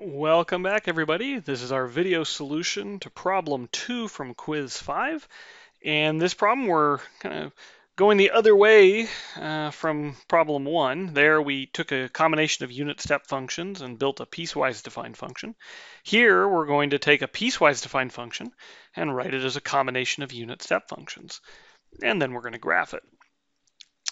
Welcome back everybody. This is our video solution to problem 2 from quiz 5. And this problem we're kind of going the other way uh, from problem 1. There we took a combination of unit step functions and built a piecewise defined function. Here we're going to take a piecewise defined function and write it as a combination of unit step functions. And then we're going to graph it.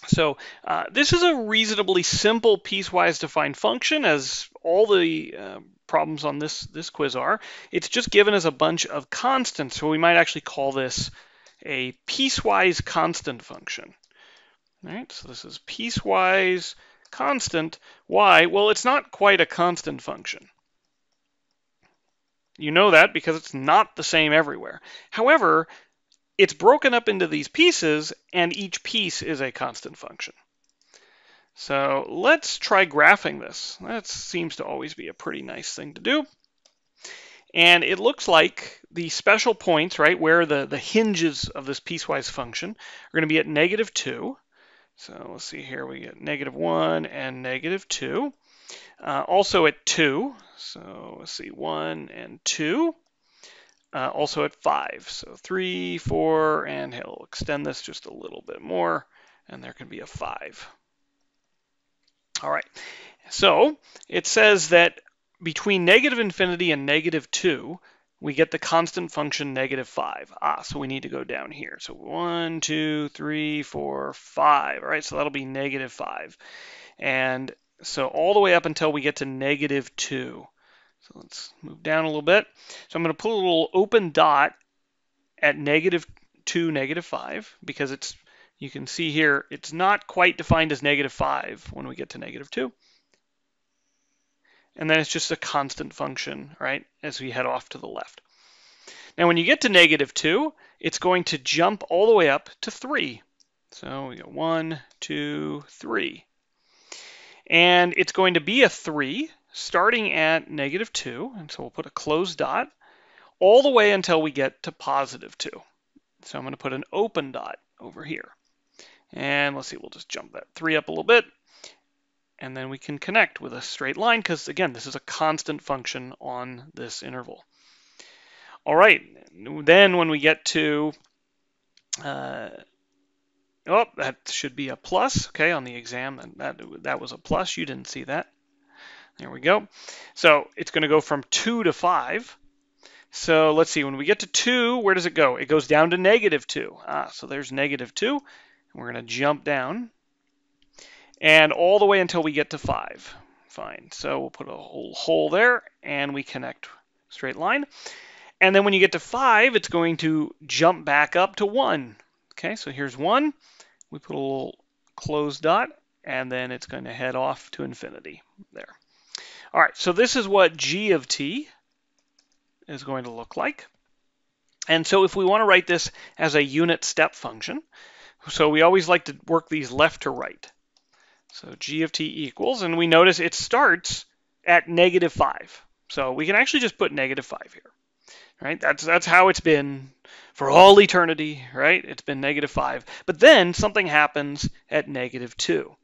So uh, this is a reasonably simple piecewise defined function as all the uh, problems on this, this quiz are. It's just given as a bunch of constants, so we might actually call this a piecewise constant function. All right, so this is piecewise constant. Why? Well, it's not quite a constant function. You know that because it's not the same everywhere. However, it's broken up into these pieces, and each piece is a constant function. So let's try graphing this. That seems to always be a pretty nice thing to do. And it looks like the special points, right, where the, the hinges of this piecewise function are going to be at negative 2. So let's see here, we get negative 1 and negative 2. Uh, also at 2, so let's see, 1 and 2 uh, also at 5. So 3, 4, and he'll extend this just a little bit more, and there can be a 5. All right, so it says that between negative infinity and negative 2, we get the constant function negative 5. Ah, so we need to go down here. So 1, 2, 3, 4, 5. All right, so that'll be negative 5. And so all the way up until we get to negative 2. So let's move down a little bit. So I'm going to put a little open dot at negative 2, negative 5, because it's, you can see here, it's not quite defined as negative 5 when we get to negative 2. And then it's just a constant function, right, as we head off to the left. Now when you get to negative 2, it's going to jump all the way up to 3. So we go 1, 2, 3. And it's going to be a 3 starting at negative 2, and so we'll put a closed dot, all the way until we get to positive 2. So I'm going to put an open dot over here. And let's see, we'll just jump that 3 up a little bit, and then we can connect with a straight line, because again, this is a constant function on this interval. All right, then when we get to, uh, oh, that should be a plus, okay, on the exam, that, that, that was a plus, you didn't see that. There we go. So it's going to go from 2 to 5. So let's see, when we get to 2, where does it go? It goes down to negative 2. Ah, so there's negative 2. We're going to jump down. And all the way until we get to 5. Fine. So we'll put a whole hole there, and we connect straight line. And then when you get to 5, it's going to jump back up to 1. Okay, so here's 1. We put a little closed dot, and then it's going to head off to infinity there. All right, so this is what g of t is going to look like. And so if we want to write this as a unit step function, so we always like to work these left to right. So g of t equals, and we notice it starts at negative 5. So we can actually just put negative 5 here. Right? That's, that's how it's been for all eternity, right? It's been negative 5. But then something happens at negative 2.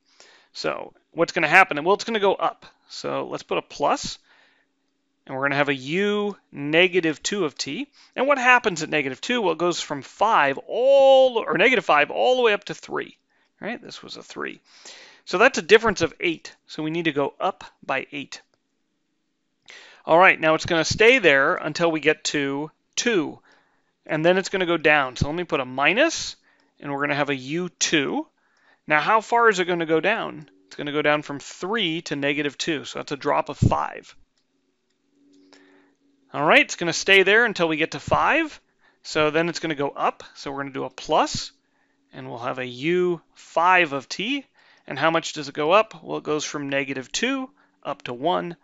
So what's going to happen? Well, it's going to go up. So let's put a plus, and we're going to have a u negative 2 of t. And what happens at negative 2? Well, it goes from 5 all, or negative 5 all the way up to 3. Right? This was a 3. So that's a difference of 8. So we need to go up by 8. All right, now it's going to stay there until we get to 2. And then it's going to go down. So let me put a minus, and we're going to have a u2. Now, how far is it going to go down? It's going to go down from 3 to negative 2, so that's a drop of 5. All right, it's going to stay there until we get to 5. So then it's going to go up. So we're going to do a plus, and we'll have a u5 of t. And how much does it go up? Well, it goes from negative 2 up to 1,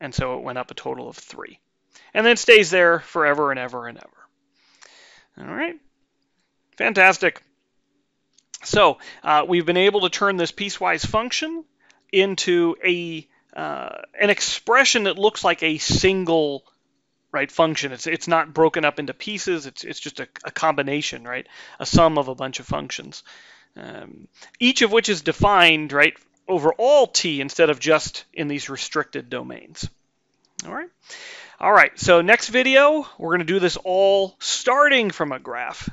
and so it went up a total of 3. And then it stays there forever and ever and ever. All right, fantastic. So uh, we've been able to turn this piecewise function into a uh, an expression that looks like a single right function. It's it's not broken up into pieces. It's it's just a, a combination, right? A sum of a bunch of functions, um, each of which is defined right over all t instead of just in these restricted domains. All right. All right, so next video, we're going to do this all starting from a graph,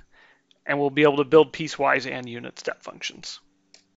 and we'll be able to build piecewise and unit step functions.